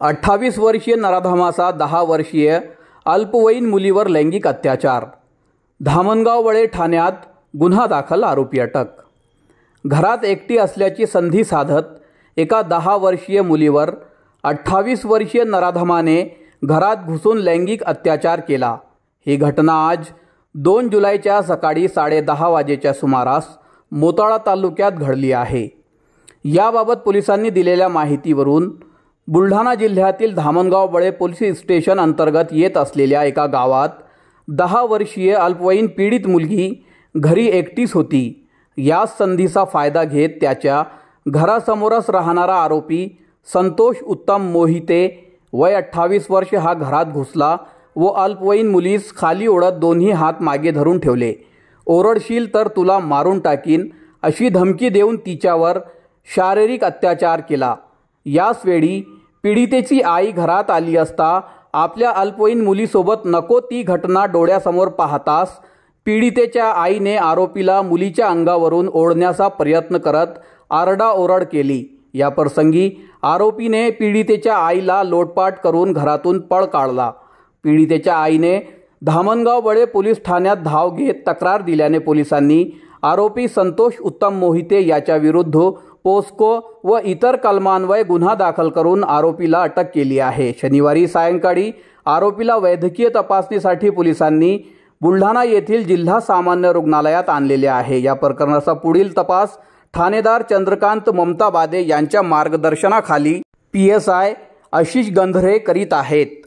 अठ्ठावीस वर्षीय नराधामाचा दहा वर्षीय अल्पवयीन मुलीवर लैंगिक अत्याचार. धामणगाव वळे ठाण्यात गुन्हा दाखल आरोपी अटक. घरात एकटी असल्याची संधी साधत एका दहा वर्षीय मुलीवर अठ्ठावीस वर्षीय नराधमाने घरात घुसून लैंगिक अत्याचार केला. ही घटना आज दोन जुलैच्या सकाळी साडेदहा वाजेच्या सुमारास मोताळा तालुक्यात घडली आहे. याबाबत पोलिसांनी दिलेल्या माहितीवरून बुलढाणा जिल्ह्यातील धामणगाव बळे पोलीस स्टेशन अंतर्गत येत असलेल्या एका गावात दहा वर्षीय अल्पवयीन पीडित मुलगी घरी एकटीच होती. याच संधीचा फायदा घेत त्याच्या घरासमोरच राहणारा आरोपी संतोष उत्तम मोहिते वय अठ्ठावीस वर्ष हा घरात घुसला व अल्पवयीन मुलीस खाली ओढत दोन्ही हात मागे धरून ठेवले. ओरडशील तर तुला मारून टाकीन अशी धमकी देऊन तिच्यावर शारीरिक अत्याचार केला. याचवेळी पीडितेची आई घरात आली असता आपल्या अल्पवयीन मुलीसोबत नको ती घटना डोळ्यासमोर पाहताच पीडितेच्या आईने आरोपीला मुलीच्या अंगावरून ओढण्याचा प्रयत्न करत आरडाओरड केली. या प्रसंगी आरोपीने पीडितेच्या आईला लोटपाट करून घरातून पळ काढला. पीडितेच्या आईने धामणगाव बळे पोलीस ठाण्यात धाव घेत तक्रार दिल्याने पोलिसांनी आरोपी संतोष उत्तम मोहिते याच्या विरुद्ध पोस्को व इतर कलमान्वये गुन्हा दाखल करून आरोपीला अटक केली आहे. शनिवारी सायंकाळी आरोपीला वैद्यकीय तपासणीसाठी पोलिसांनी बुलढाणा येथील जिल्हा सामान्य रुग्णालयात आणलेले आहे. या प्रकरणाचा पुढील तपास ठाणेदार चंद्रकांत ममता बादे यांच्या मार्गदर्शनाखाली P S I Ashish Gandhare करीत आहेत.